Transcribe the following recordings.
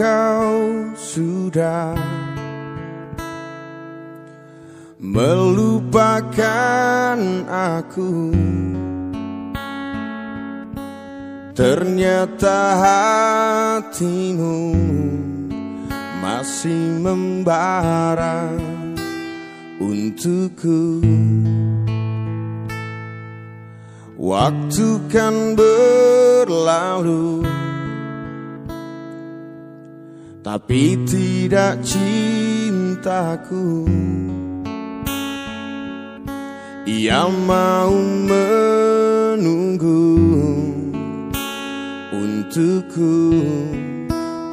Kau sudah melupakan aku. Ternyata hatimu masih membara untukku. Waktu kan berlalu Tapi tidak cintaku. Ia mau menunggu Untukku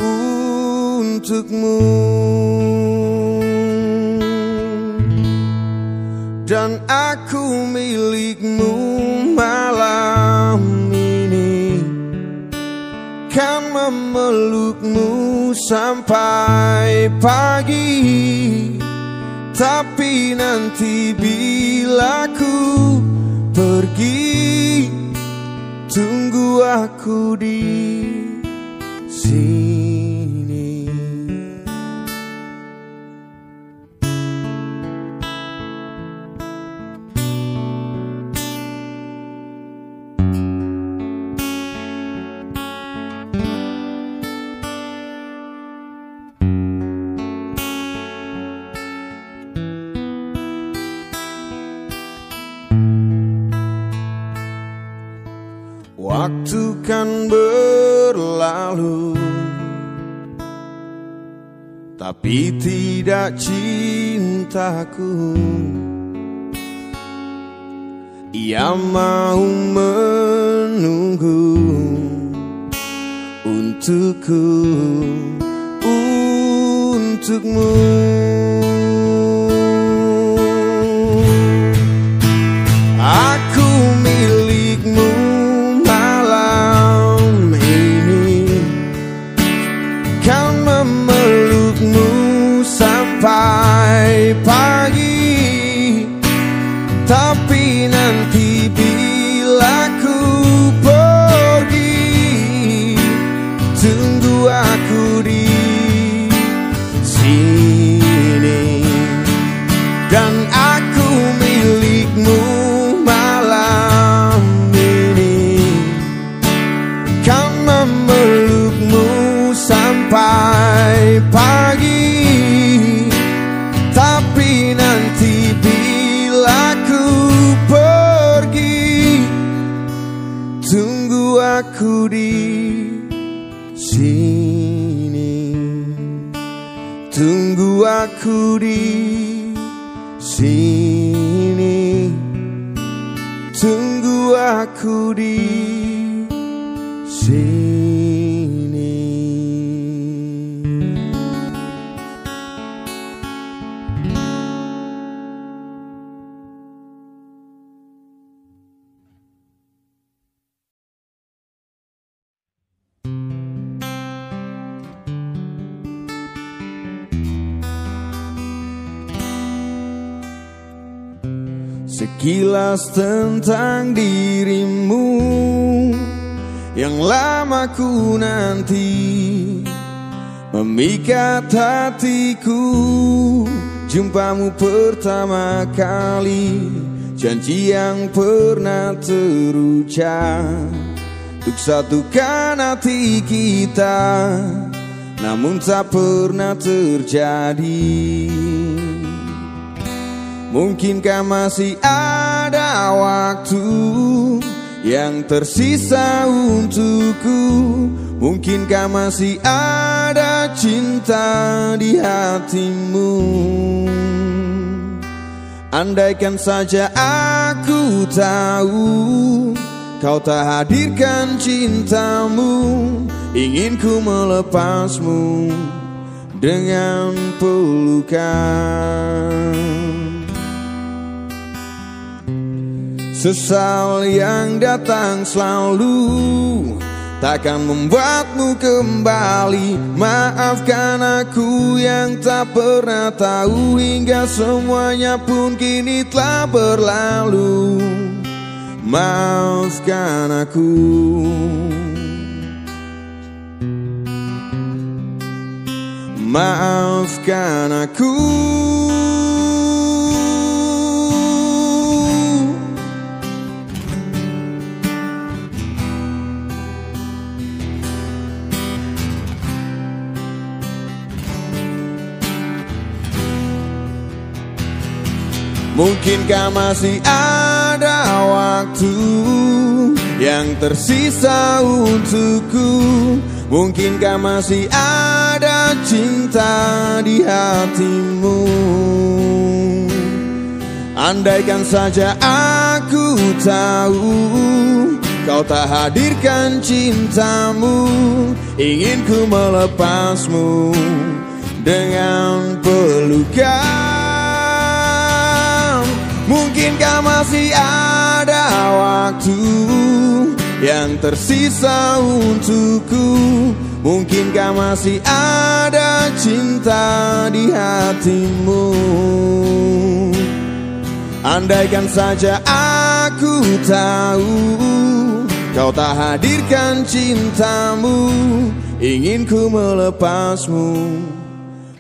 Untukmu. Dan aku milikmu memelukmu sampai pagi. Tapi nanti bila ku pergi Tunggu aku di sini Tapi tidak cintaku. Ia mau menunggu Untukku Untukmu Tunggu aku Sekilas tentang dirimu Yang lama ku nanti Memikat hatiku. Jumpamu pertama kali Janji yang pernah terucap. Untuk satukan hati kita Namun tak pernah terjadi Mungkinkah masih ada waktu yang tersisa untukku? Mungkinkah masih ada cinta di hatimu? Andaikan saja aku tahu Kau tak hadirkan cintamu Ingin ku melepasmu Dengan pelukan Sesal yang datang selalu Takkan membuatmu kembali. Maafkan aku yang tak pernah tahu Hingga semuanya pun kini telah berlalu. Maafkan aku. Maafkan aku Mungkinkah masih ada waktu yang tersisa untukku? Mungkinkah masih ada cinta di hatimu? Andaikan saja aku tahu Kau tak hadirkan cintamu Ingin ku melepasmu Dengan pelukan Mungkinkah masih ada waktu yang tersisa untukku. Mungkinkah masih ada cinta di hatimu. Andaikan saja aku tahu Kau tak hadirkan cintamu Ingin ku melepasmu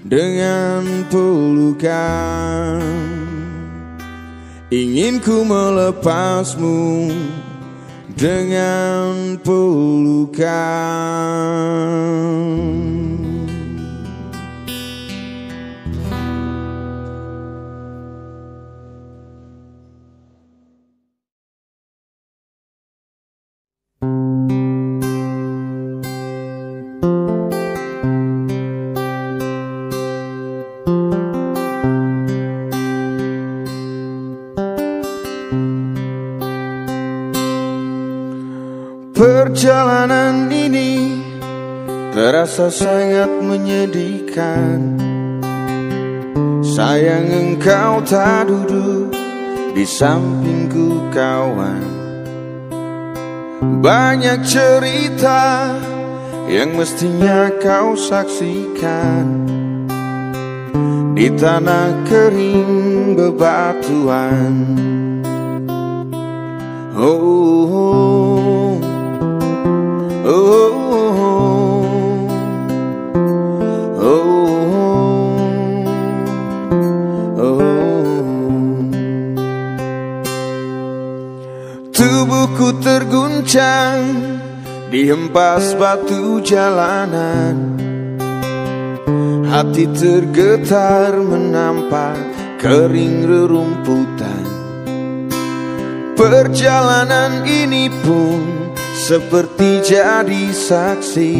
Dengan pelukan Ingin ku melepasmu dengan pelukan terasa sangat menyedihkan. Sayang engkau tak duduk di sampingku kawan. Banyak cerita yang mestinya kau saksikan. Di tanah kering bebatuan. Oh, oh, oh. Oh, Terguncang Dihempas batu jalanan. Hati tergetar menampak kering rerumputan. Perjalanan ini pun seperti jadi saksi.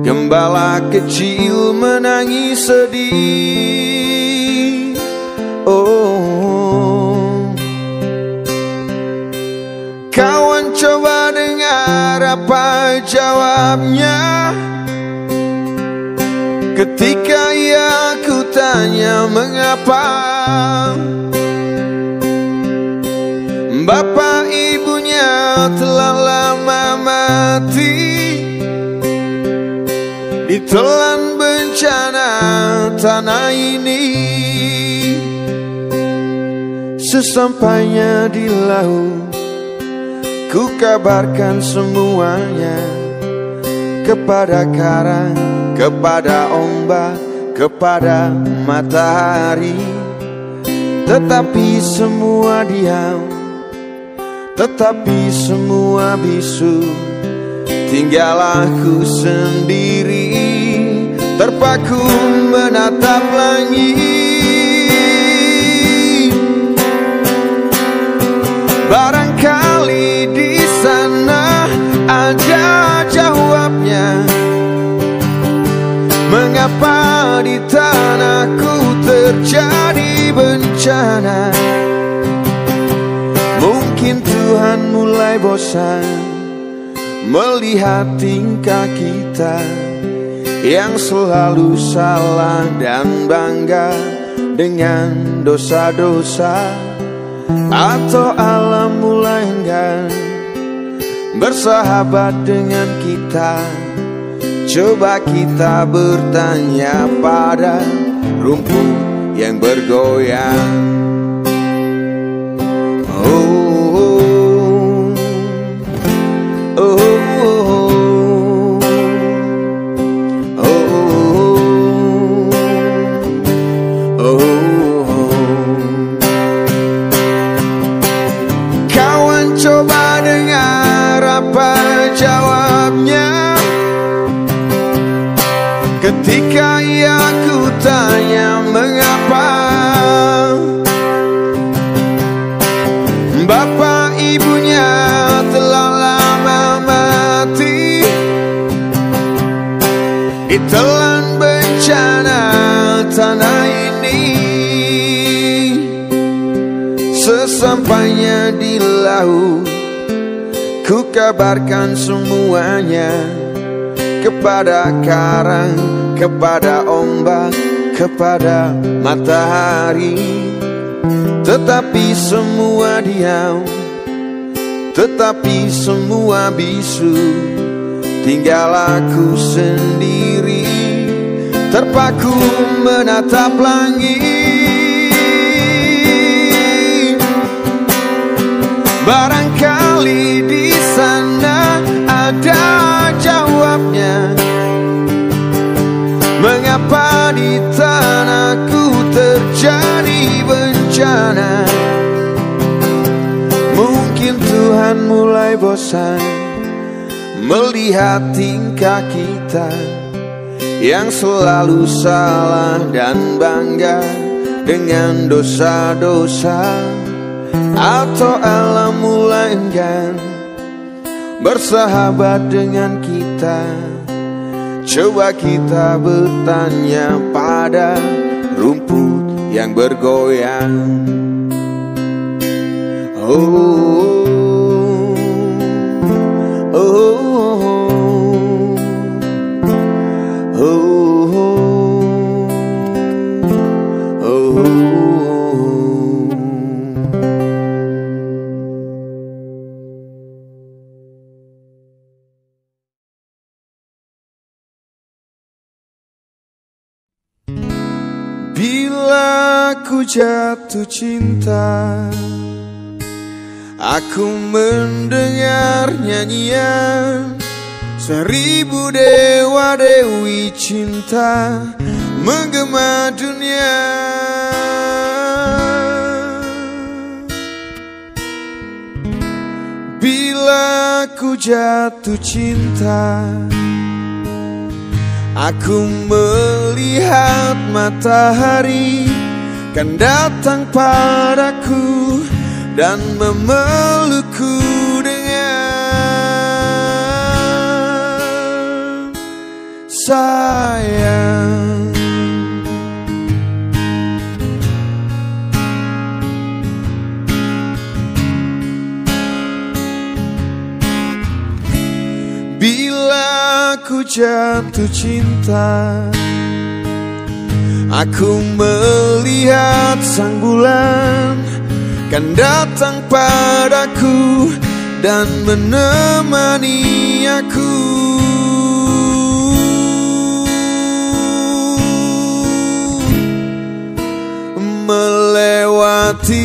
Gembala kecil menangis sedih. Oh Kawan coba dengar apa jawabnya. Ketika ia ku tanya mengapa. Bapak ibunya telah lama mati. Ditelan bencana tanah ini. Sesampainya di laut Ku kabarkan semuanya Kepada karang, kepada ombak, kepada matahari. Tetapi semua diam tetapi semua bisu. Tinggal aku sendiri Terpaku menatap langit Barangkali di sana ada jawabnya. Mengapa di tanahku terjadi bencana? Mungkin Tuhan mulai bosan Melihat tingkah kita Yang selalu salah dan bangga Dengan dosa-dosa Atau alam mulai enggan Bersahabat dengan kita. Coba kita bertanya pada rumput yang bergoyang Kabarkan semuanya Kepada karang, kepada ombak, kepada matahari. Tetapi semua diam Tetapi semua bisu. Tinggal aku sendiri Terpaku menatap langit. Barangkali jawabnya. Mengapa di tanahku terjadi bencana? Mungkin Tuhan mulai bosan Melihat tingkah kita yang selalu salah dan bangga dengan dosa-dosa atau alam mulai enggan bersahabat dengan kita coba kita bertanya pada rumput yang bergoyang oh Bila ku jatuh cinta. Aku mendengar nyanyian Seribu dewa dewi cinta Menggema dunia. Bila ku jatuh cinta Aku melihat matahari Kan datang padaku Dan memelukku dengan sayang. Bila ku jatuh cinta Aku melihat sang bulan Kan datang padaku Dan menemani aku. Melewati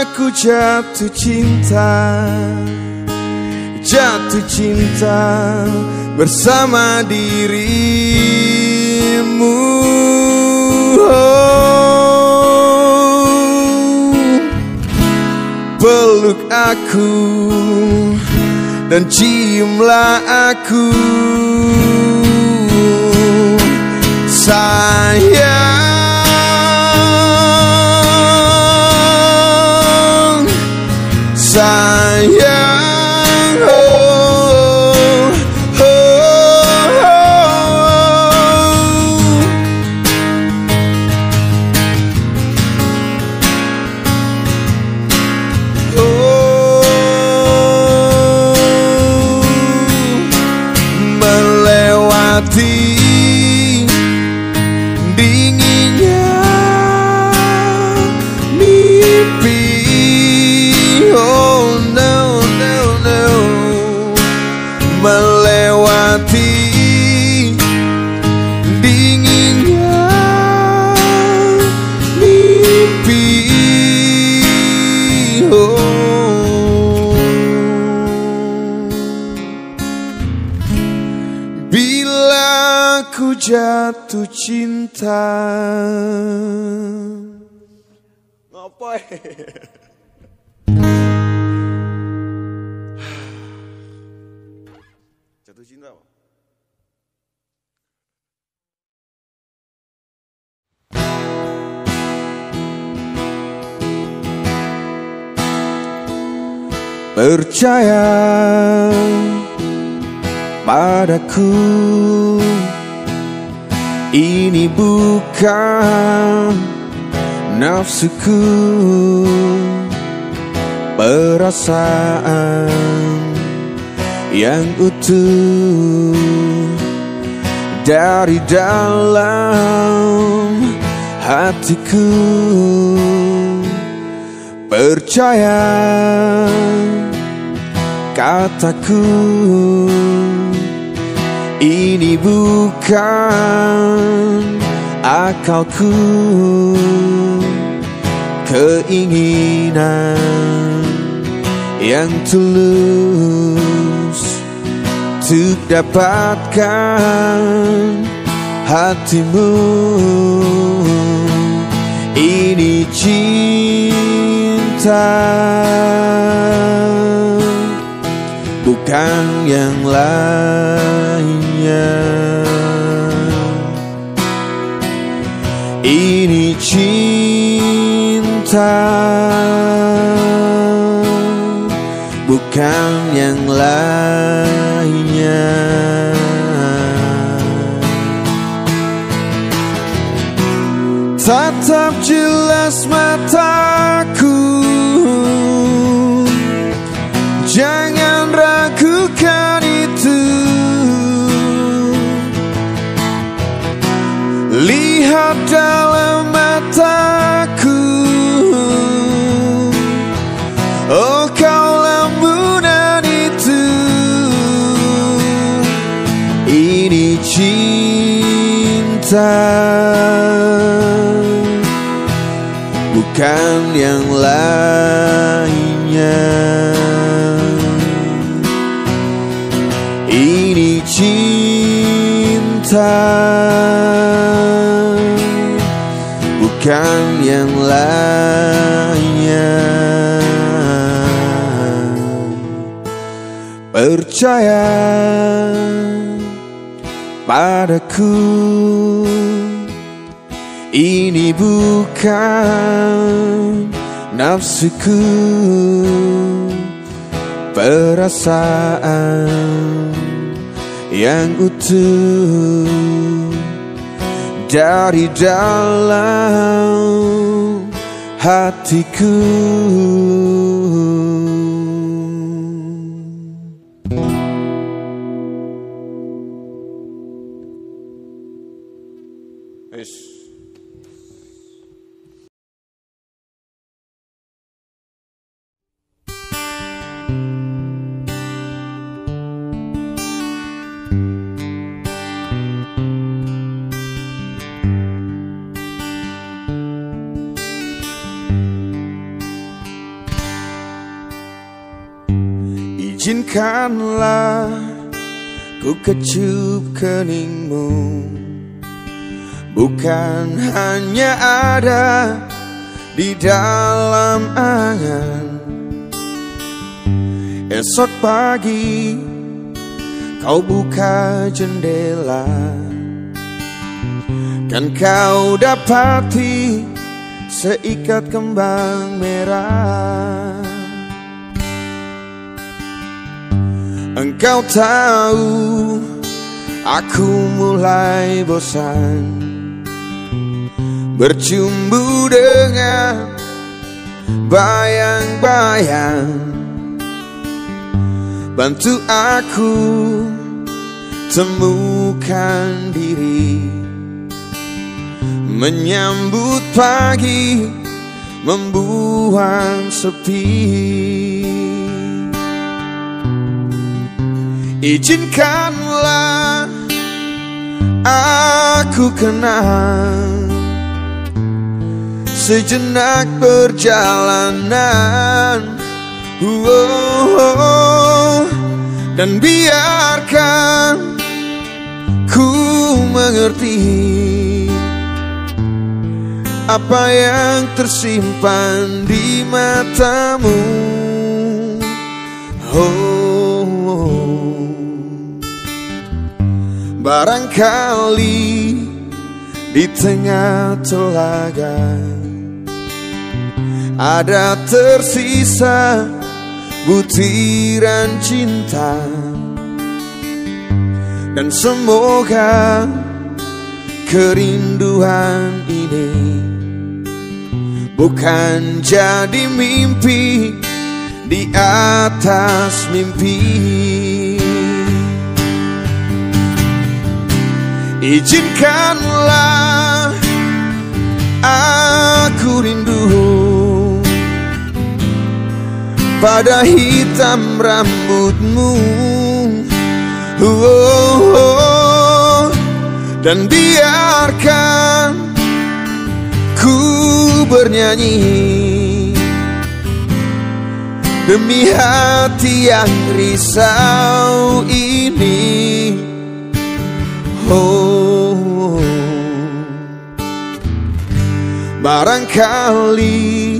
Bila ku jatuh cinta Jatuh cinta bersama dirimu. Peluk aku dan ciumlah aku. Sayang Sayang cinta Ngapain? jatuh cinta apa? Percaya padaku Ini bukan nafsuku. Perasaan yang utuh Dari dalam hatiku. Percaya kataku ini bukan akalku. Keinginan yang tulus Untuk dapatkan hatimu. Ini cinta Bukan yang lainnya. Ini cinta. Bukan yang lainnya. Tatap jelas mataku. Jangan Lihat dalam mataku. Oh kau lambunan itu. Ini cinta. Bukan yang lainnya. Ini cinta Bukan yang lainnya. Percaya padaku Ini bukan nafsuku. Perasaan yang utuh Dari dalam hatiku Izinkanlah ku kecup keningmu. Bukan hanya ada di dalam angan. Esok pagi kau buka jendela. Kan kau dapati seikat kembang merah Engkau tahu aku mulai bosan. Bercumbu dengan bayang-bayang. Bantu aku temukan diri. Menyambut pagi membuang sepi Izinkanlah aku kenal Sejenak perjalanan. Oh, Dan biarkan ku mengerti apa yang tersimpan di matamu. Oh, barangkali di tengah telaga ada tersisa butiran cinta dan semoga kerinduan ini bukan jadi mimpi di atas mimpi. Izinkanlah aku rindu pada hitam rambutmu oh, oh, oh. dan biarkan ku bernyanyi demi hati yang risau ini oh. Barangkali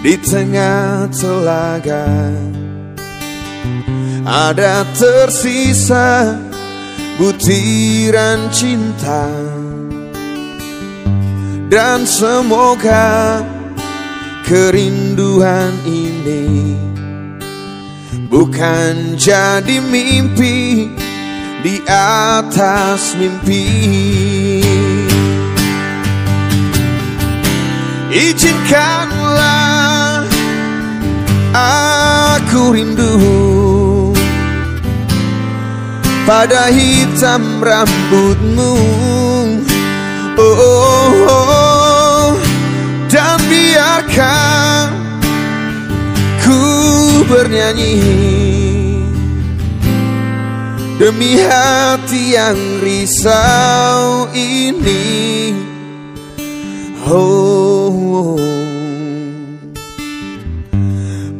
di tengah telaga ada tersisa butiran cinta. Dan semoga kerinduan ini bukan jadi mimpi di atas mimpi. Izinkanlah aku rindu pada hitam rambutmu. Oh, oh, oh. dan biarkan ku bernyanyi demi hati yang risau ini. Oh,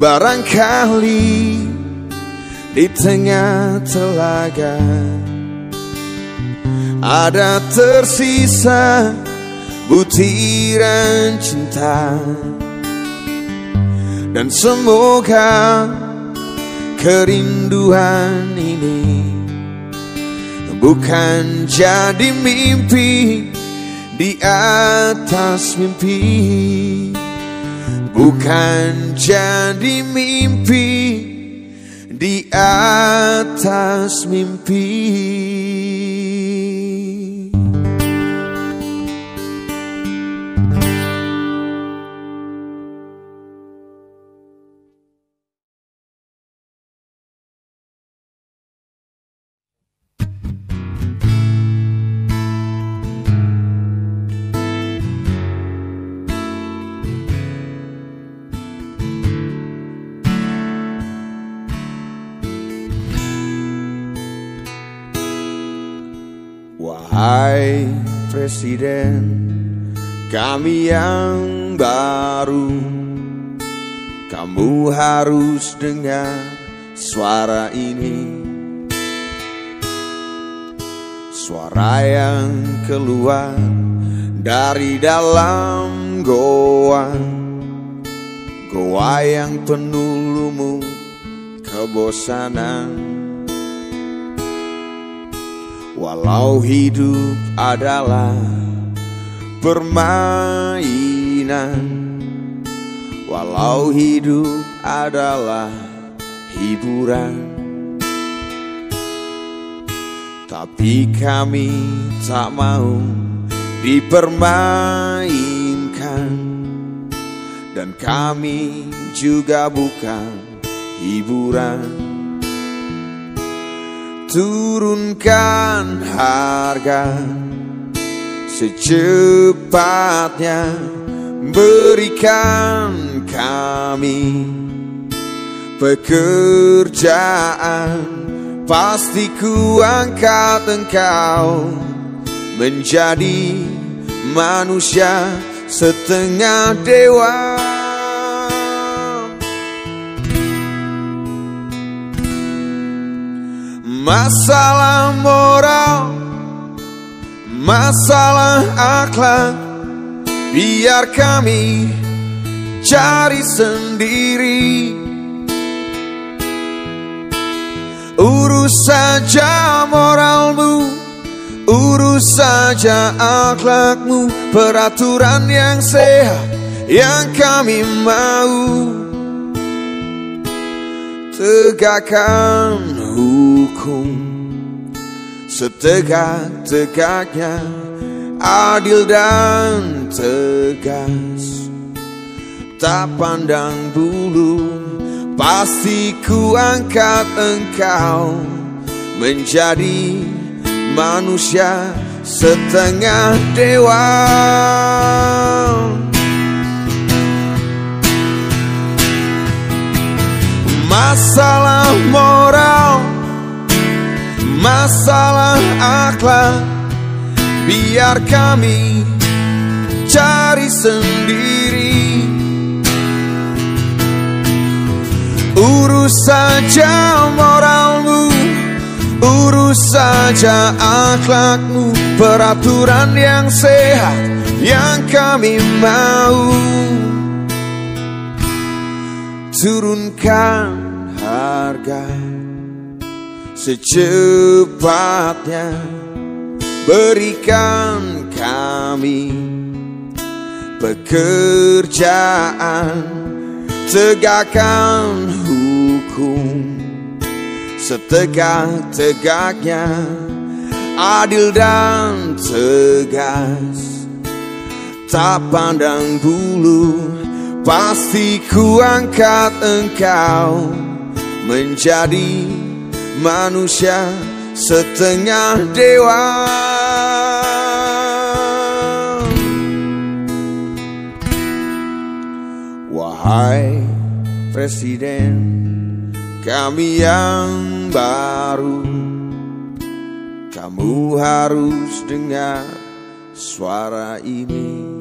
barangkali di tengah telaga ada tersisa butiran cinta dan semoga kerinduan ini bukan jadi mimpi di atas mimpi. Bukan jadi mimpi di atas mimpi Wahai Presiden kami yang baru. Kamu harus dengar suara ini. Suara yang keluar dari dalam goa. Goa yang penuh lumut kebosanan Walau hidup adalah permainan Walau hidup adalah hiburan Tapi kami tak mau dipermainkan Dan kami juga bukan hiburan turunkan harga. Secepatnya berikan kami pekerjaan. Pasti ku angkat engkau menjadi manusia setengah dewa Masalah moral Masalah akhlak. Biar kami cari sendiri. Urus saja moralmu Urus saja akhlakmu. Peraturan yang sehat yang kami mau. Tegakkan hukum. Setegak-tegaknya Adil dan tegas. Tak pandang bulu Pasti ku angkat engkau. Menjadi manusia setengah dewa Masalah moral Masalah akhlak. Biar kami cari sendiri. Urus saja moralmu Urus saja akhlakmu. Peraturan yang sehat Yang kami mau. Turunkan harga. Secepatnya Berikan kami Pekerjaan Tegakkan hukum. Setegak-tegaknya Adil dan tegas. Tak pandang bulu Pasti ku angkat engkau Menjadi manusia setengah dewa. Wahai Presiden kami yang baru Kamu harus dengar suara ini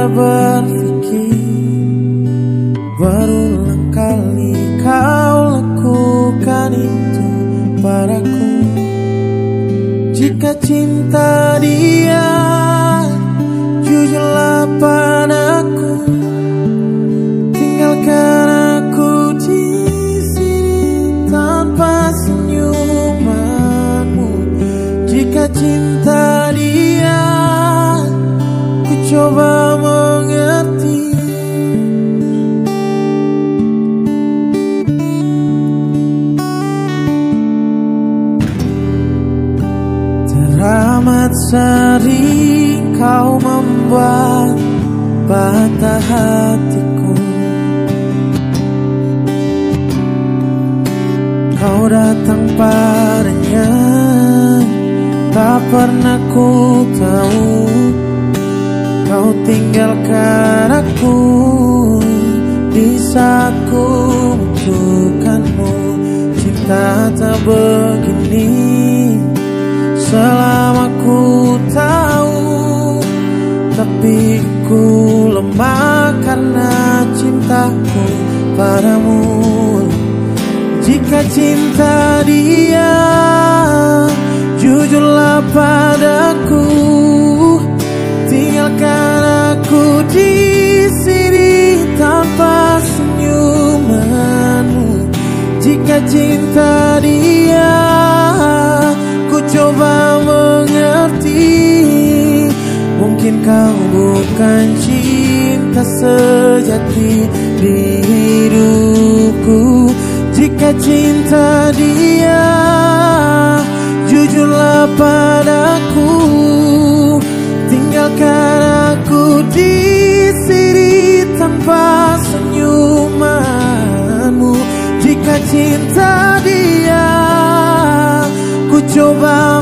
hanya berpikir Berulang kali kau lakukan itu padaku. Jika cinta cinta sejati di hidupku. Jika cinta dia Jujurlah padaku. Tinggalkan aku di sini tanpa senyumanmu. Jika cinta dia Ku coba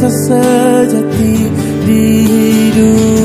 cinta sejati di hidupku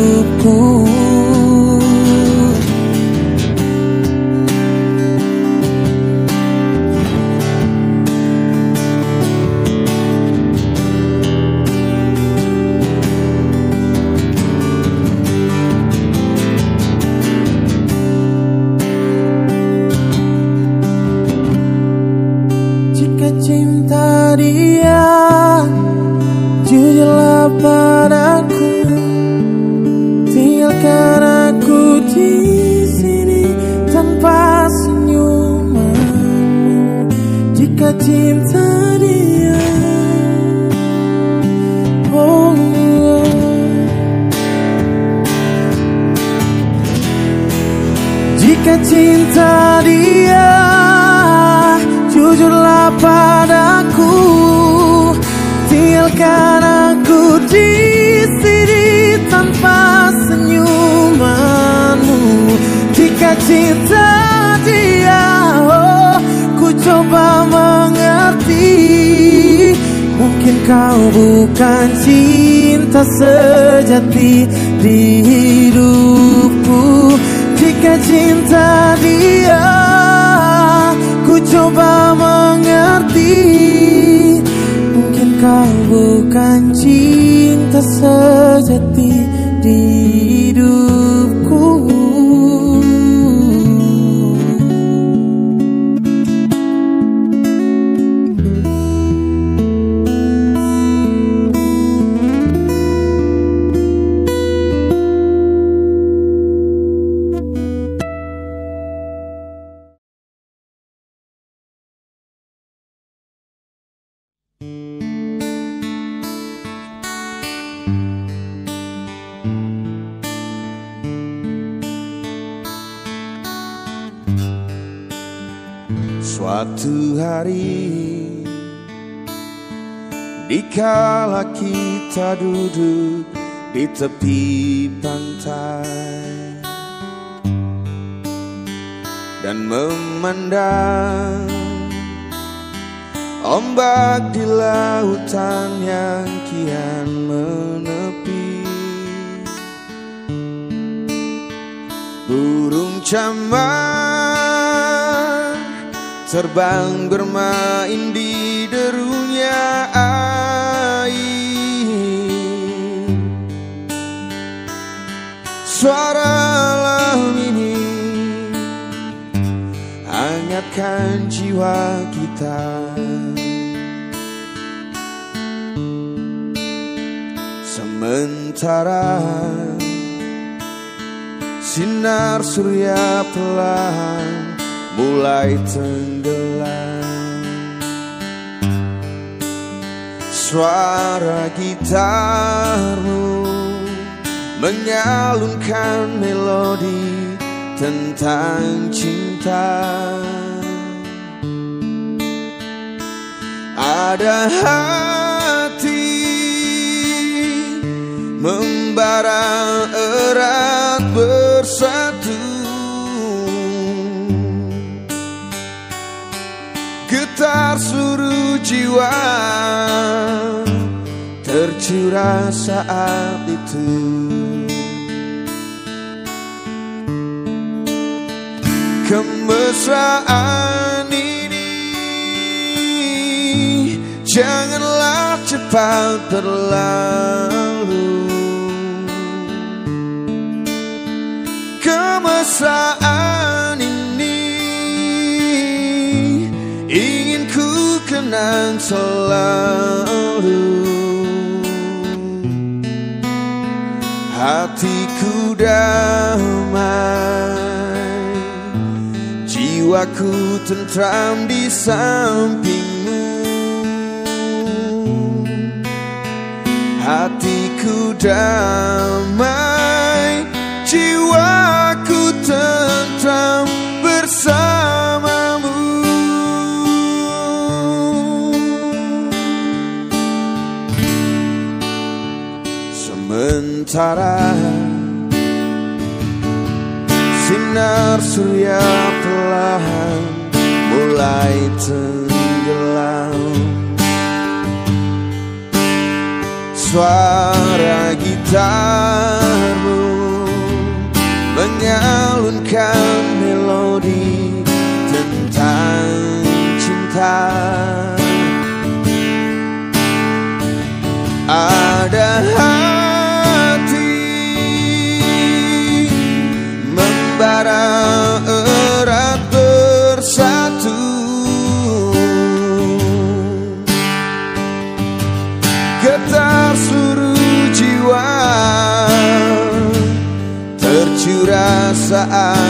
bukan cinta sejati di hidupku. Jika cinta dia Ku coba mengerti. Mungkin kau bukan cinta sejati tepi pantai Dan memandang Ombak di lautan yang kian menepi. Burung camar Terbang bermain di derunya Suara alam ini. Hangatkan jiwa kita. Sementara Sinar surya pelan mulai tenggelam. Suara gitarmu menyalunkan melodi tentang cinta. Ada hati membara erat bersatu. Getar seluruh jiwa tercurah saat itu Kemesraan ini. Janganlah cepat berlalu. Kemesraan ini kenang selalu. Hatiku damai Jiwaku tentram di sampingmu. Hatiku damai Jiwaku tentram bersamamu. Sementara Sinar surya perlahan mulai tenggelam. Suara gitarmu Mengalunkan saat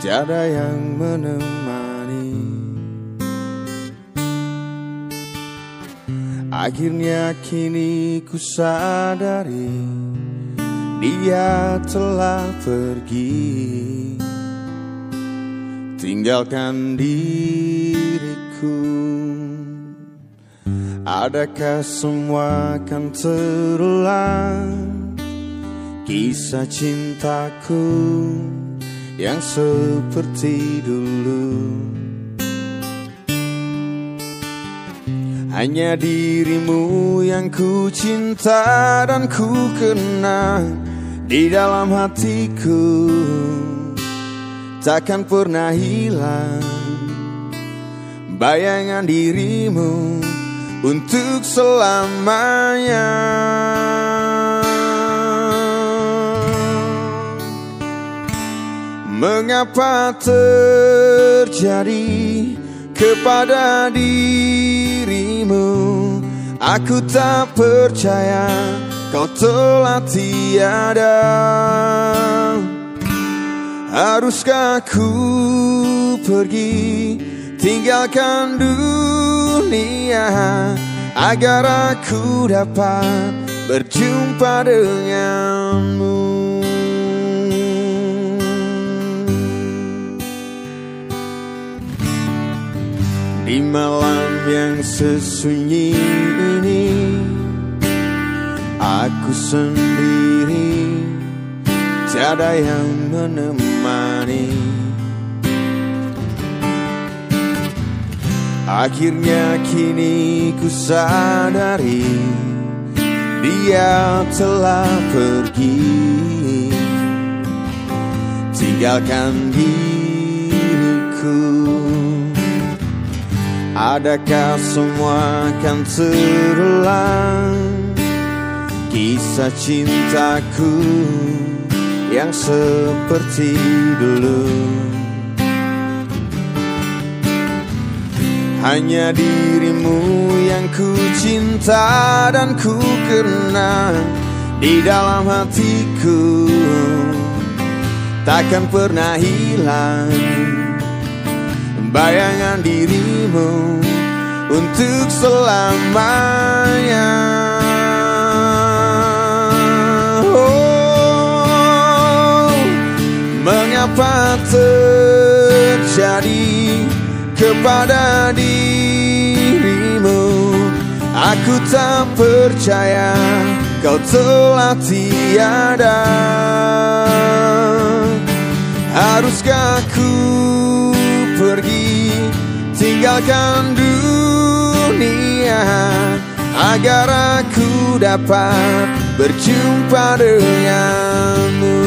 Tiada yang menemani. Akhirnya kini ku sadari Dia telah pergi. Tinggalkan diriku. Adakah semua akan terulang Kisah cintaku yang seperti dulu. Hanya dirimu yang ku cinta dan ku kenang Di dalam hatiku. Takkan pernah hilang Bayangan dirimu untuk selamanya Mengapa terjadi kepada dirimu? Aku tak percaya kau telah tiada. Haruskah ku pergi? Tinggalkan dunia agar aku dapat berjumpa denganmu. Di malam yang sesunyi ini Aku sendiri Tiada yang menemani. Akhirnya kini ku sadari Dia telah pergi. Tinggalkan diriku Adakah semua akan terulang? Kisah cintaku yang seperti dulu. Hanya dirimu yang ku cinta dan ku kenang Di dalam hatiku. Takkan pernah hilang Bayangan dirimu Untuk selamanya. Oh, Mengapa terjadi kepada dirimu? Aku tak percaya kau telah tiada. Haruskah ku pergi tinggalkan dunia Agar aku dapat berjumpa denganmu.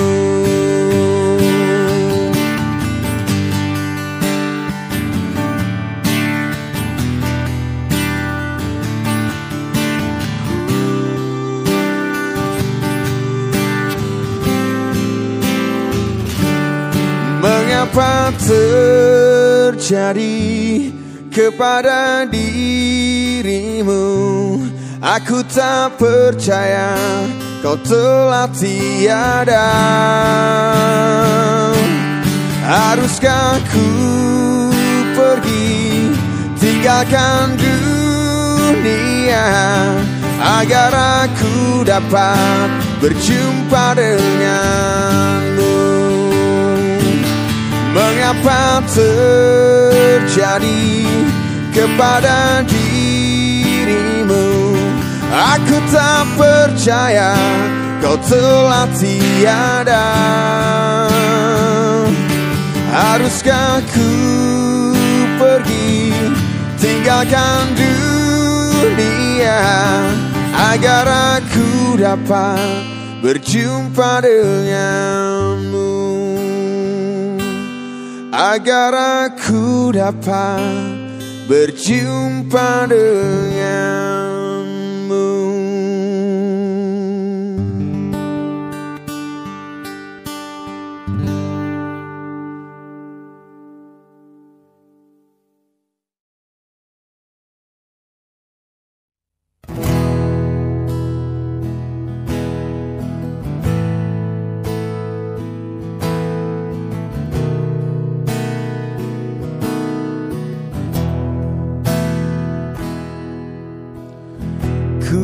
Mengapa terjadi kepada dirimu. Aku tak percaya kau telah tiada. Haruskah ku pergi? Tinggalkan dunia Agar aku dapat berjumpa denganmu Mengapa terjadi kepada dirimu. Aku tak percaya kau telah tiada. Haruskah ku pergi? Tinggalkan dunia Agar aku dapat berjumpa denganmu Agar aku dapat berjumpa denganmu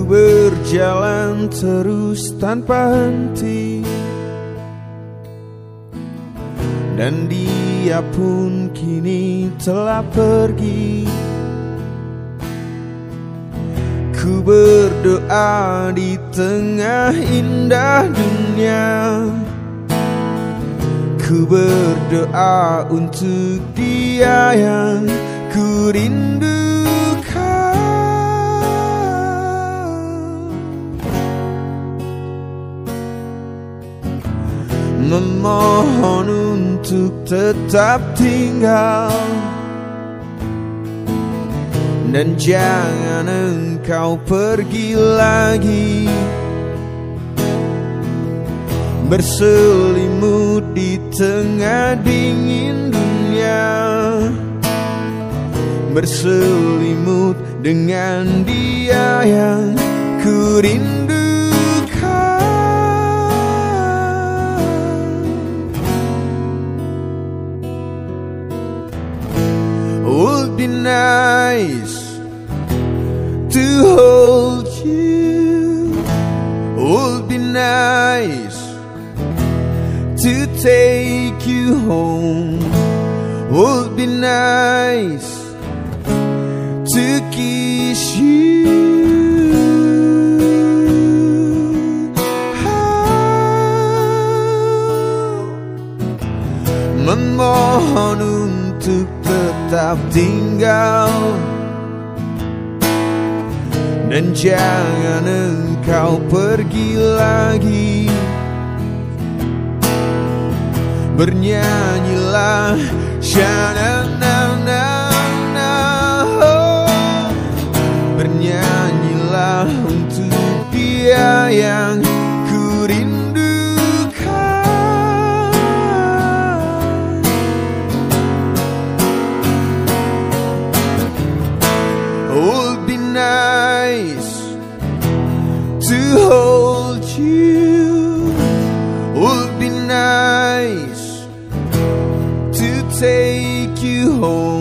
berjalan terus tanpa henti. Dan dia pun kini telah pergi. Ku berdoa di tengah indah dunia. Ku berdoa untuk dia yang ku rindukan Memohon untuk tetap tinggal. Dan jangan engkau pergi lagi. Berselimut di tengah dingin dunia. Berselimut dengan dia yang ku rindukan take you home. Would be nice to kiss you. Memohon untuk tetap tinggal. Dan jangan engkau pergi lagi Bernyanyilah Sha-na-na-na oh. Bernyanyilah untuk dia yang Oh.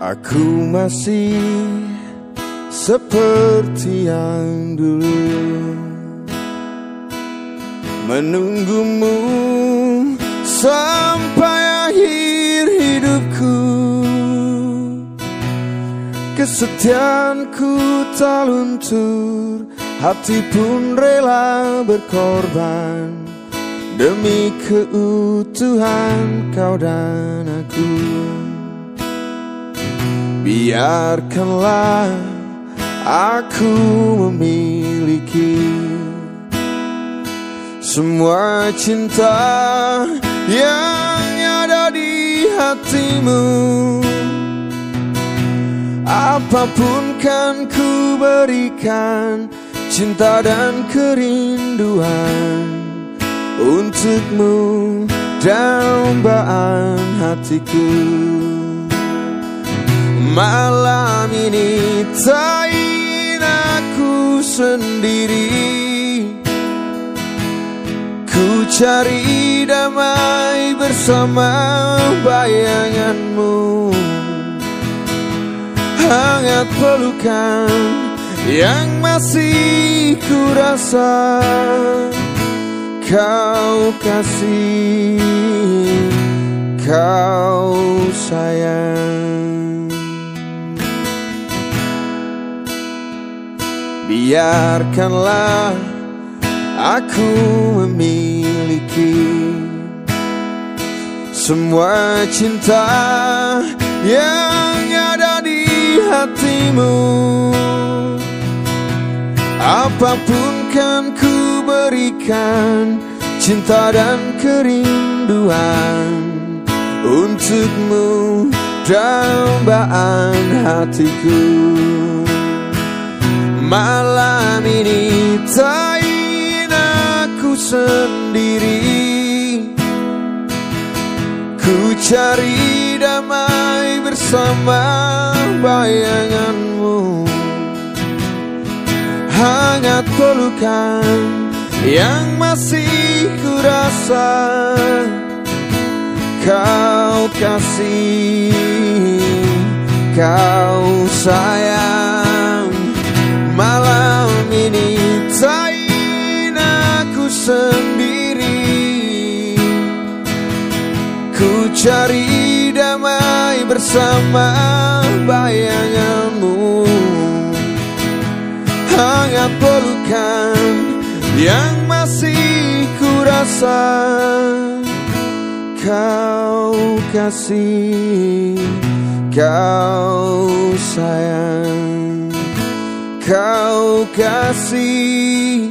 Aku masih seperti yang dulu. Menunggumu sampai akhir hidupku. Kesetiaanku tak luntur Hati pun rela berkorban. Demi keutuhan kau dan aku Biarkanlah aku memiliki Semua cinta yang ada di hatimu. Apa pun kan ku berikan Cinta dan kerinduan Untukmu dambaan hatiku Malam ini tak ingin aku sendiri. Ku cari damai bersama bayanganmu. Hangat pelukan yang masih ku rasa. Kau kasih, kau sayang Biarkanlah aku memiliki Semua cinta yang ada di hatimu. Apa pun kan ku berikan Cinta dan kerinduan Untukmu dambaan hatiku Malam ini tak ingin aku sendiri. Ku cari damai bersama bayanganmu. Hangat pelukan yang masih ku rasa. Kau kasih, kau sayang Malam ini aku sendiri. Ku cari damai bersama bayanganmu. Hangat pelukan yang masih ku rasa. Kau kasih, kau sayang Kau kasih,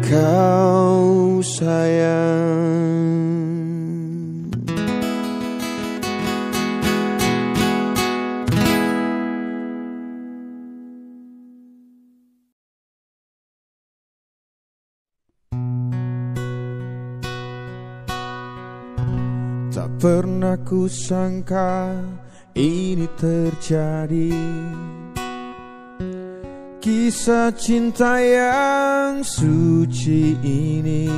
kau sayang. Tak pernah ku sangka ini terjadi Kisah cinta yang suci ini.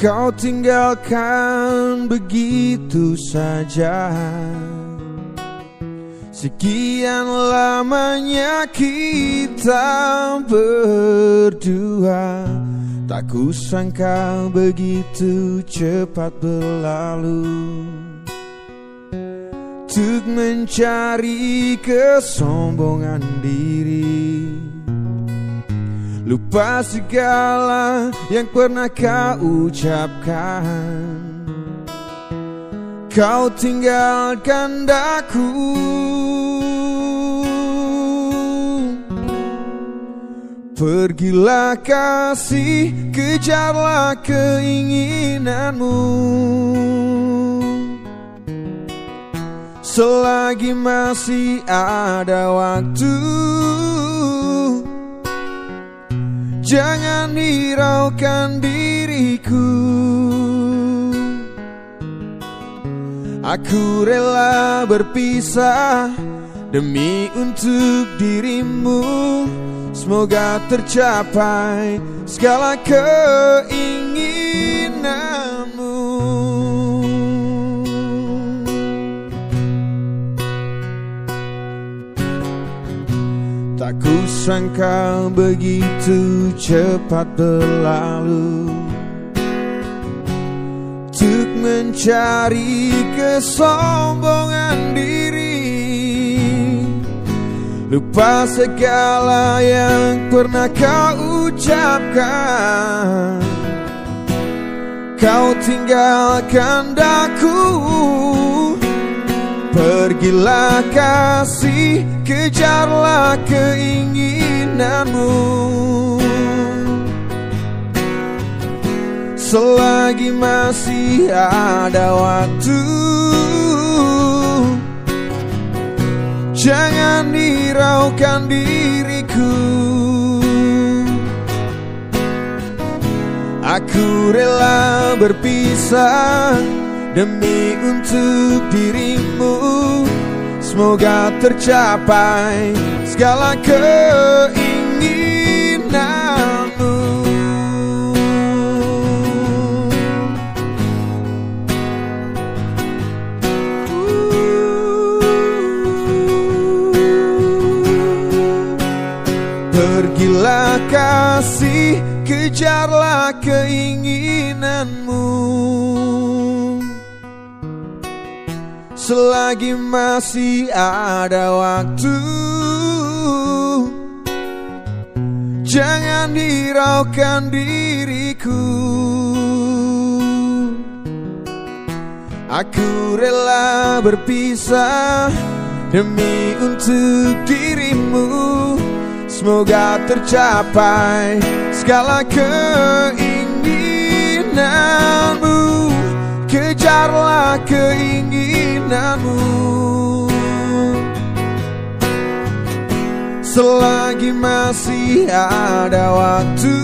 Kau tinggalkan begitu saja. Sekian lamanya kita berdua. Tak kusangka begitu cepat berlalu Untuk mencari kesombongan diri. Lupa segala yang pernah kau ucapkan. Kau tinggalkan daku. Pergilah kasih, kejarlah keinginanmu Selagi masih ada waktu Jangan hiraukan diriku. Aku rela berpisah Demi untuk dirimu. Semoga tercapai segala keinginanmu Tak kusangka begitu cepat berlalu. Untuk mencari kesombongan diri. Lupa segala yang pernah kau ucapkan. Kau tinggalkan daku Pergilah kasih Kejarlah keinginanmu. Selagi masih ada waktu Jangan hiraukan diriku. Aku rela berpisah Demi untuk dirimu. Semoga tercapai segala keinginanmu. Pergilah kasih, kejarlah keinginanmu Selagi masih ada waktu Jangan hiraukan diriku. Aku rela berpisah Demi untuk dirimu. Semoga tercapai segala keinginanmu Kejarlah keinginanmu. Selagi masih ada waktu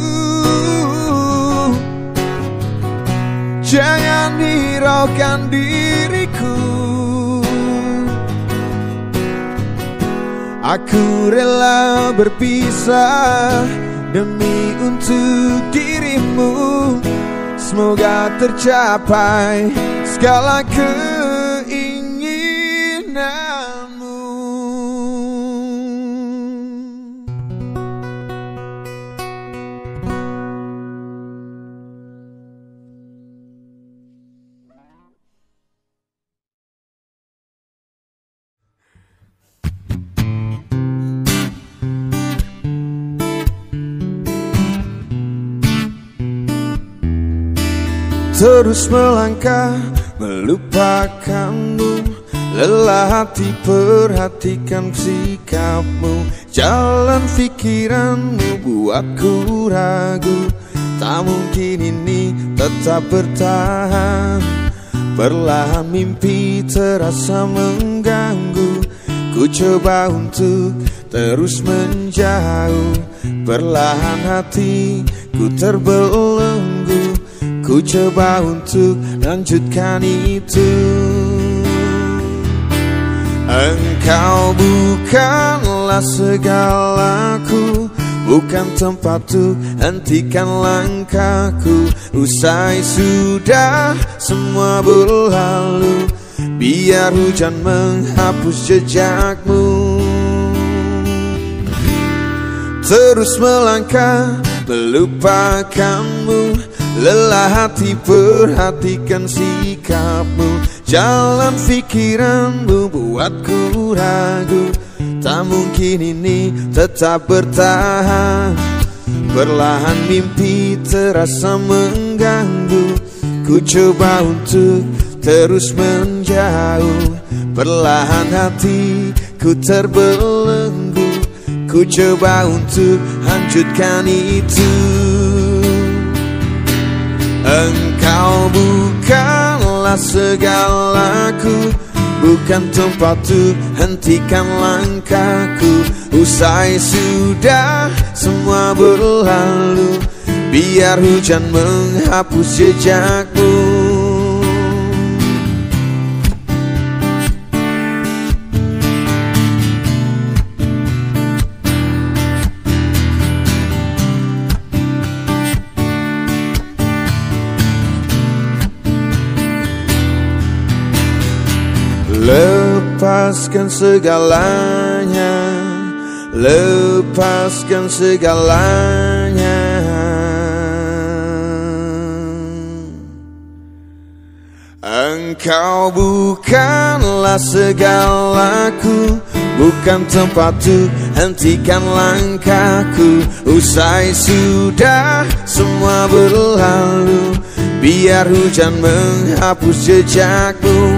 Jangan hiraukan diriku. Aku rela berpisah Demi untuk dirimu Semoga tercapai segala keinginanmu Terus melangkah melupakanmu. Lelah hati perhatikan sikapmu. Jalan pikiranmu buatku ragu. Tak mungkin ini tetap bertahan. Perlahan mimpi terasa mengganggu. Ku coba untuk terus menjauh. Perlahan hati ku terbelenggu Ku coba untuk lanjutkan itu. Engkau bukanlah segalaku Bukan tempat tuh hentikan langkahku Usai sudah semua berlalu. Biar hujan menghapus jejakmu. Terus melangkah melupakanmu Lelah hati perhatikan sikapmu. Jalan pikiranmu buatku ragu. Tak mungkin ini tetap bertahan. Perlahan mimpi terasa mengganggu. Ku coba untuk terus menjauh. Perlahan hati ku terbelenggu. Ku coba untuk lanjutkan itu Engkau bukanlah segalaku Bukan tempat tuh hentikan langkahku. Usai sudah semua berlalu Biar hujan menghapus jejakmu Lepaskan segalanya. Lepaskan segalanya. Engkau bukanlah segalaku Bukan tempat tuh hentikan langkahku. Usai sudah semua berlalu Biar hujan menghapus jejakmu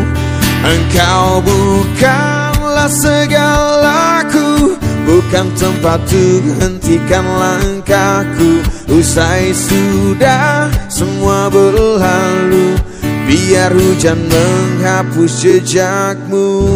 Engkau bukanlah segalaku Bukan tempat untuk hentikan langkahku. Usai sudah semua berlalu Biar hujan menghapus jejakmu